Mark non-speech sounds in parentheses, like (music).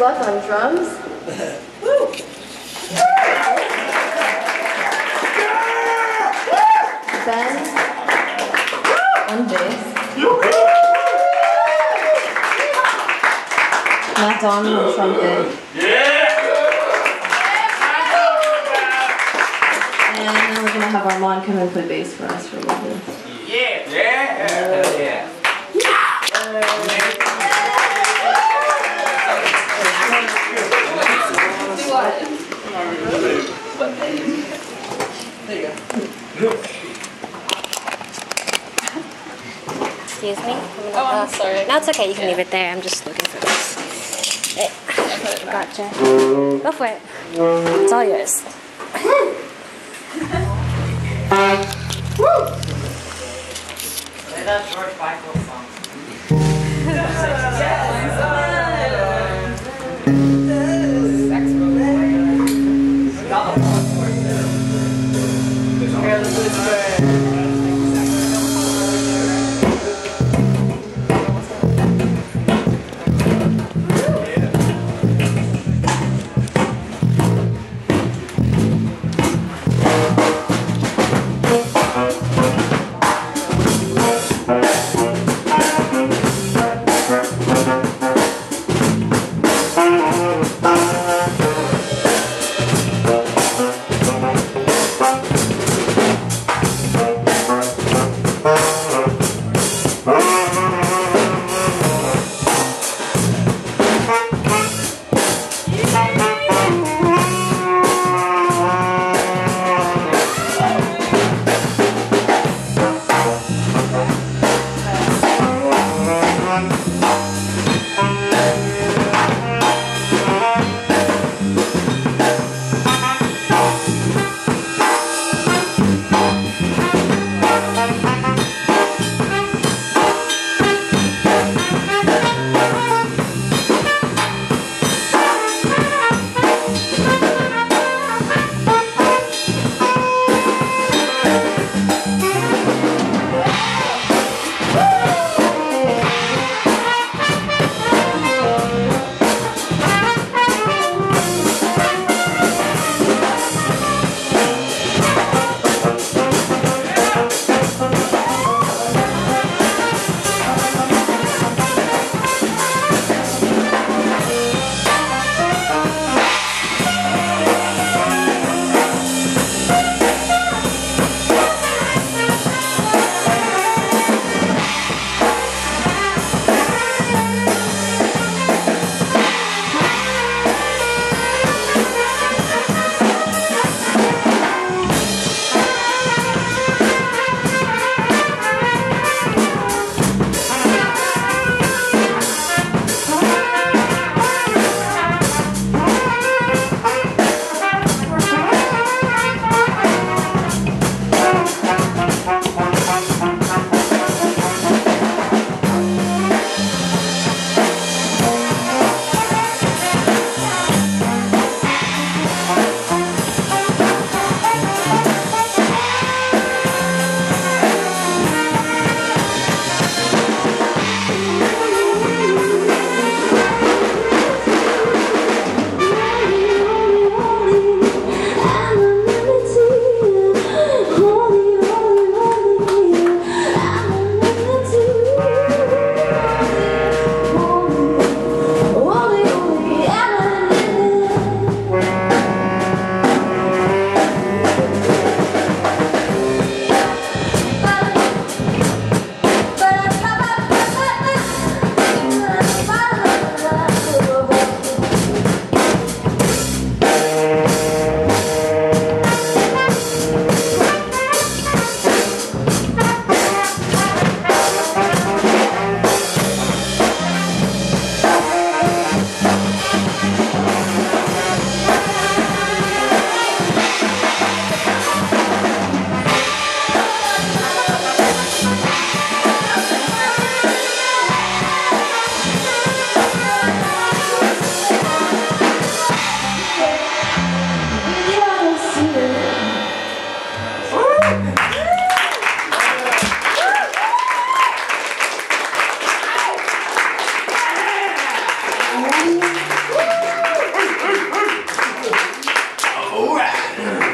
Buck on drums. Woo! Ben on bass. Matt Don on trumpet. And then we're gonna have Arman come and play bass for us for a little bit. Yeah. Yeah. Hell yeah. Excuse me? Oh, I'm sorry. No, it's okay. You can leave it there. I'm just looking for this. Eh, Gotcha. Go for it. It's all yours. Play that George Michael song. (laughs)